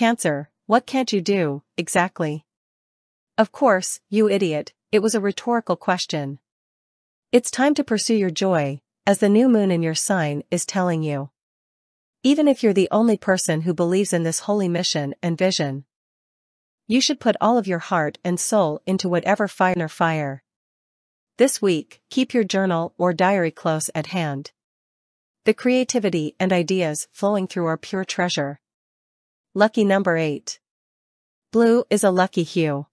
Cancer, what can't you do, exactly? Of course, you idiot, it was a rhetorical question. It's time to pursue your joy, as the new moon in your sign is telling you. Even if you're the only person who believes in this holy mission and vision. You should put all of your heart and soul into whatever fire or fire. This week, keep your journal or diary close at hand. The creativity and ideas flowing through are pure treasure. Lucky number 8. Blue is a lucky hue.